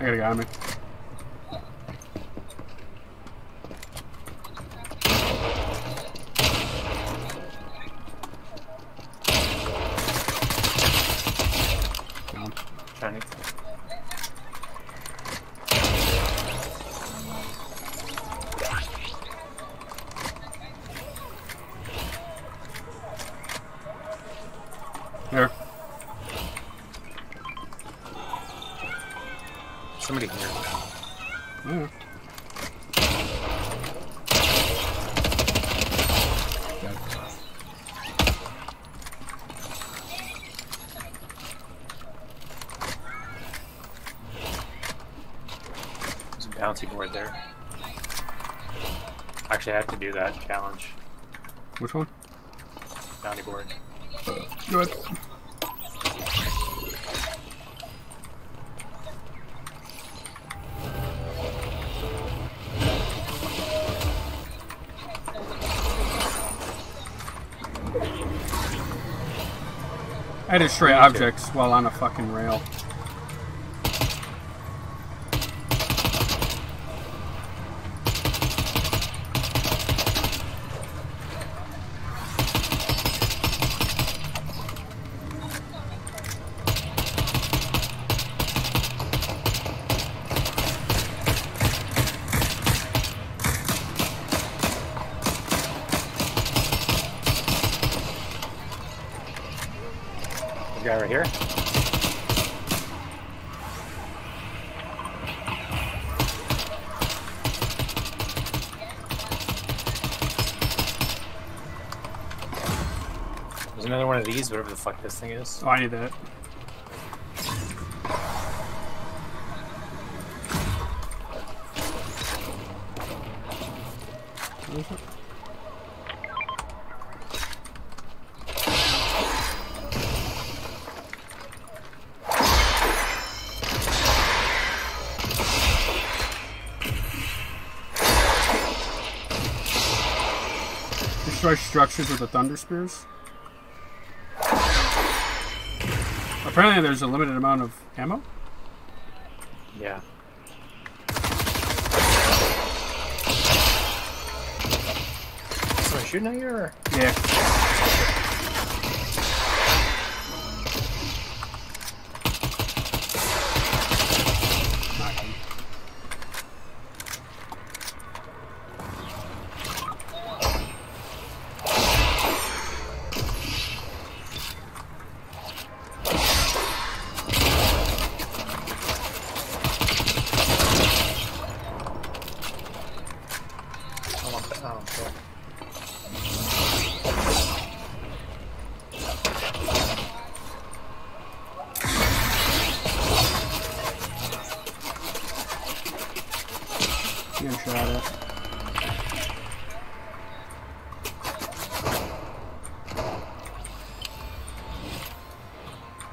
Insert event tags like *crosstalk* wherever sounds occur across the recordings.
I got a guy on me. Down. Trying to. There. Somebody here. Yeah. There's a bouncy board there. Actually, I have to do that challenge. Which one? Bounty board. Uh, Go ahead. I destroy objects while on a fucking rail. Guy right here. There's another one of these, whatever the fuck this thing is. Oh, I need that. What is it? Destroy structures with the thunder spears. Apparently, there's a limited amount of ammo. Yeah. Someone shooting at you or? Yeah.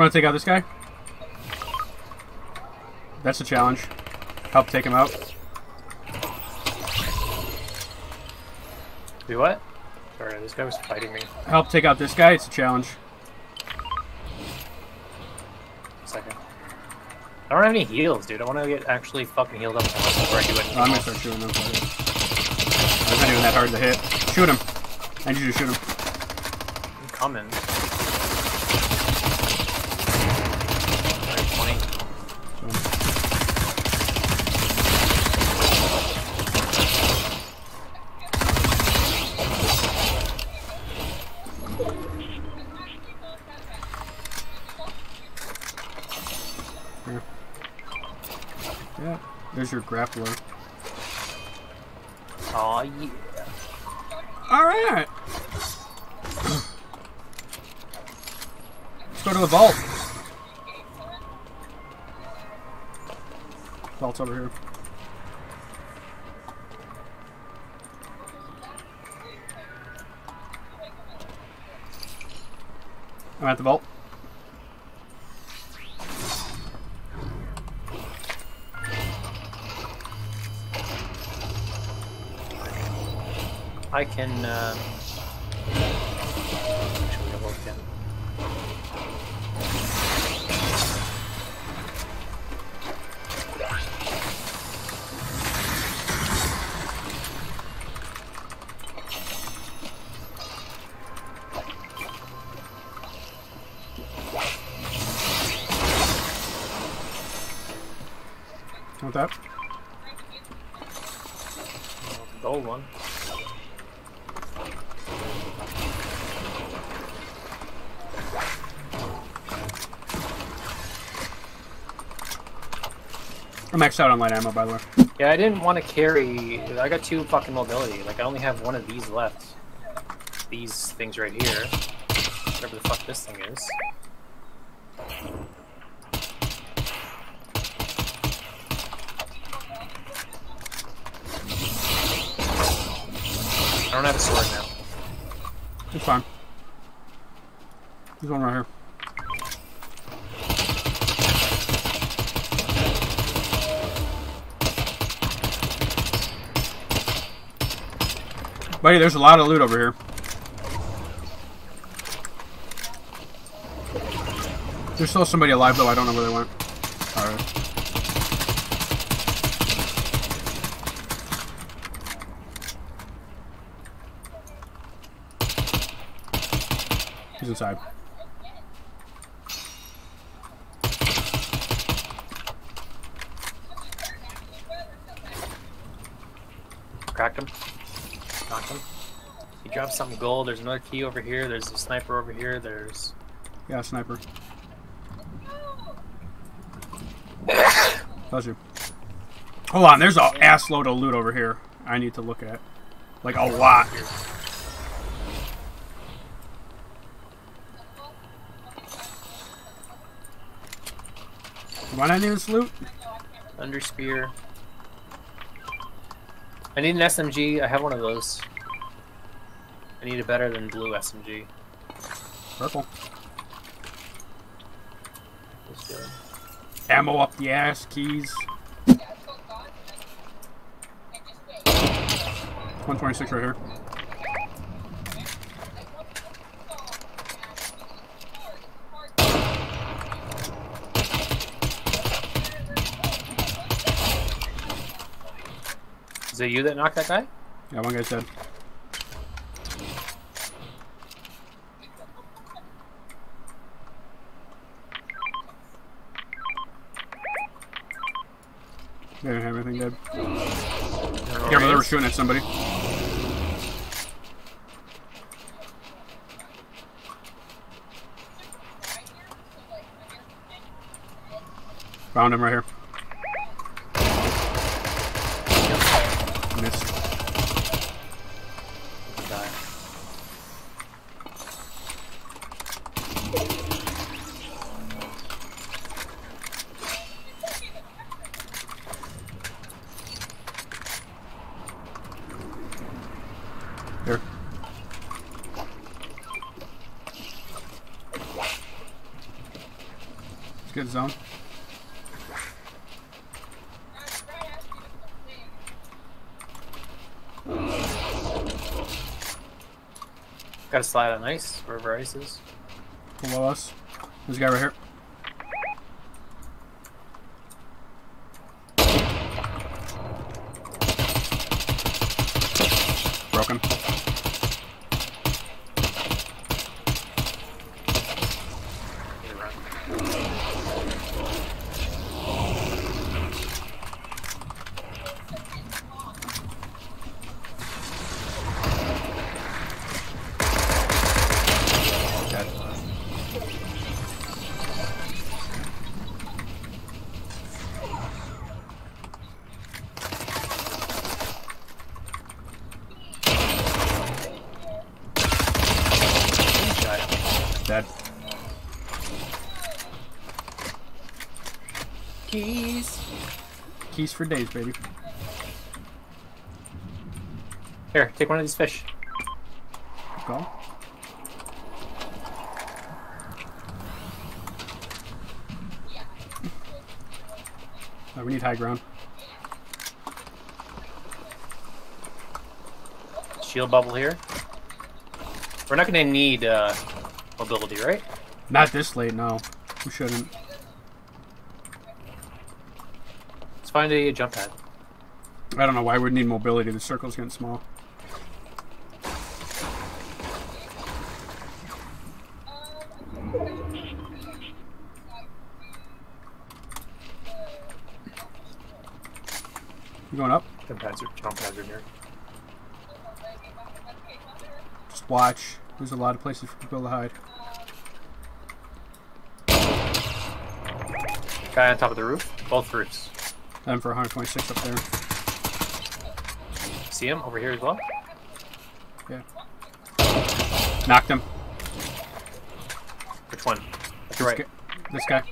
Want to take out this guy? That's a challenge. Help take him out. Do what? Sorry, this guy was fighting me. Help take out this guy. It's a challenge. Second. I don't have any heals, dude. I want to get actually fucking healed up before I do anything. Oh, I'm gonna start shooting him. It's not even that hard to hit. Shoot him. I need you to shoot him. I'm coming. Alright, 20. Here. Yeah. There's your grappler. Oh, yeah. All right. Let's go to the vault. Vault's over here. I'm at the vault. I can... Uh, um... Actually, I in. Want that? Gold one. I'm maxed out on light ammo, by the way. Yeah, I didn't want to carry. I got two fucking mobility. Like, I only have one of these left. These things right here. Whatever the fuck this thing is. I don't have a sword now. It's fine. There's one right here. Buddy, there's a lot of loot over here. There's still somebody alive though, I don't know where they went. Alright. He's inside. Cracked him. Knocked him. He dropped some gold. There's another key over here. There's a sniper over here. There's. Yeah, sniper. *coughs* Bless you. Hold on, there's a ass load of loot over here. I need to look at. Like a lot. Why not need this loot? Thunder spear. I need an SMG. I have one of those. I need a better than blue SMG. Purple. Let's go. Ammo up the ass, keys. 126 right here. Is it you that knocked that guy? Yeah, one guy's dead. They didn't have anything dead. Yeah, but they were shooting at somebody. Found him right here. Die. Here. It's good zone. Got a slide on ice, wherever ice is. Below us. There's a guy right here. Broken. Need to run. Dead. Shot. Dead. Keys. Keys for days, baby. Here, take one of these fish. Go. Uh, we need high ground. Shield bubble here. We're not gonna need uh, mobility, right? Not this late, no. We shouldn't. Let's find a jump pad. I don't know why we'd need mobility. The circle's getting small. You going up? Jump hazard, jump hazard here. Just watch. There's a lot of places for people to hide. Guy on top of the roof. Both roofs. M for 126 up there. See him over here as well? Yeah. Knocked him. Which one? That's This right. guy- This guy.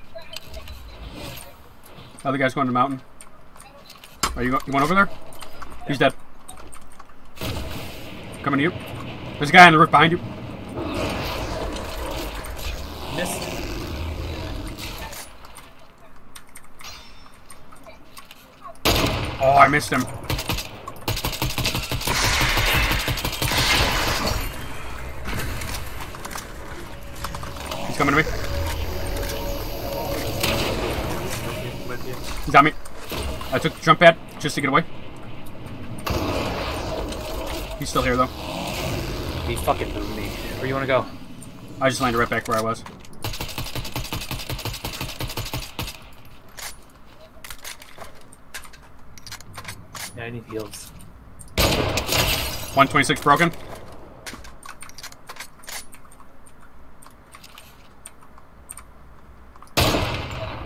Other guy's going to the mountain. Are you, go- you went over there? He's dead. Coming to you. There's a guy on the roof behind you. Missed. Oh, I missed him. He's coming to me. He's on me. I took the jump pad just to get away. He's still here though. He fucking moved me. Where you want to go? I just landed right back where I was. I need heals. 126 broken.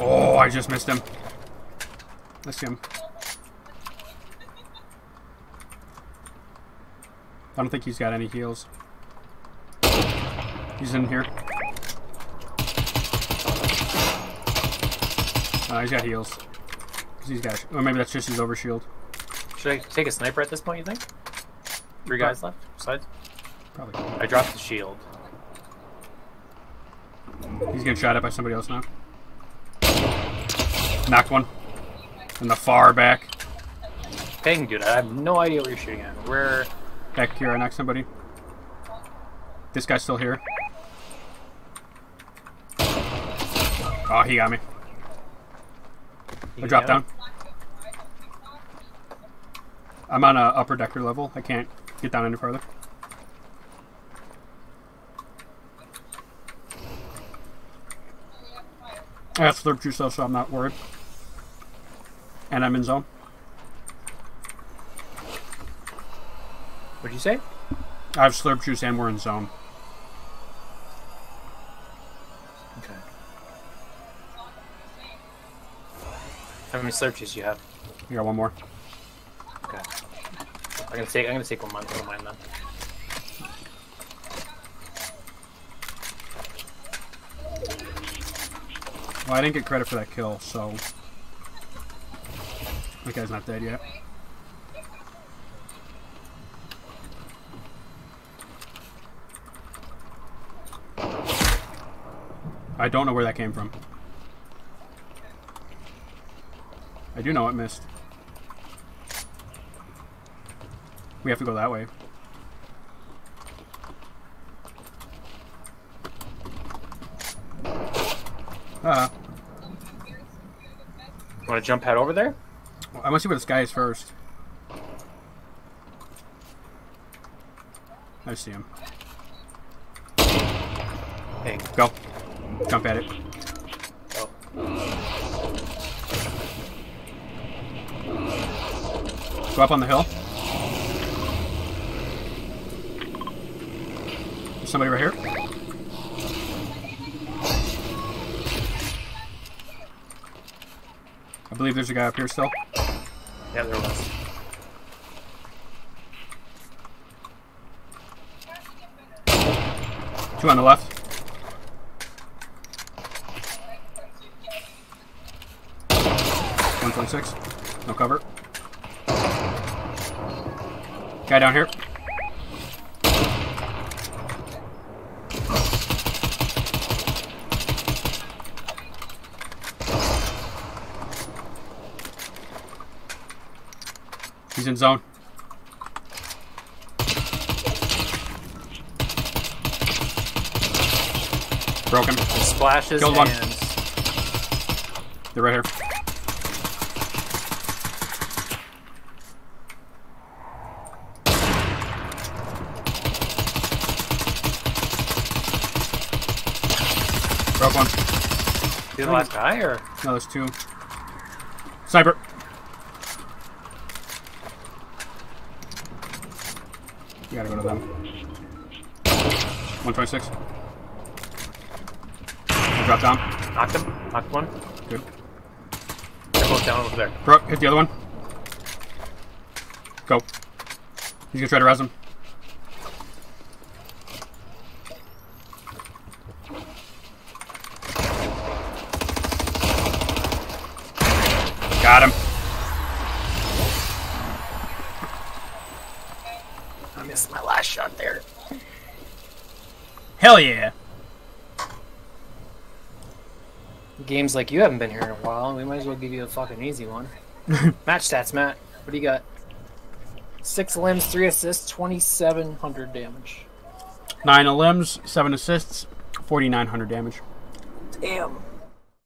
Oh, I just missed him. Missed him. I don't think he's got any heals. He's in here. Uh, he's got heals. He's got, or maybe that's just his overshield. Should I take a sniper at this point, you think? Three guys left? Besides? Probably. I dropped the shield. He's getting shot at by somebody else now. Knocked one. In the far back. Ping, dude, I have no idea what you're shooting at. Where? Back here, I knocked somebody. This guy's still here. Oh, he got me. I dropped down. I'm on a upper decker level. I can't get down any further. I have slurp juice though, so I'm not worried. And I'm in zone. What'd you say? I have slurp juice and we're in zone. Okay. How many searches you have? You got one more. I'm gonna take. I'm gonna take one mine. One mine then. Well, I didn't get credit for that kill, so that guy's not dead yet. I don't know where that came from. I do know it missed. We have to go that way. Uh, Want to jump head over there? I want to see where this guy is first. I see him. Hey. Go. Jump at it. Oh. Go up on the hill. Somebody right here. I believe there's a guy up here still. Yeah, there was. Two on the left. One twenty-six. No cover. Guy down here. He's in zone. Broken. Splashes Killed one. They're right here. Broke one. the last guy, or No, there's two. Sniper. You gotta go to them. 126. Drop down. Knocked him. Knocked one. Good. They're both down over there. Broke, hit the other one. Go. He's gonna try to res him. Got him. Shot there. Hell yeah. Games like you haven't been here in a while. We might as well give you a fucking easy one. *laughs* Match stats, Matt. What do you got? Six limbs, three assists, twenty-seven hundred damage. Nine limbs, seven assists, 4,900 damage. Damn.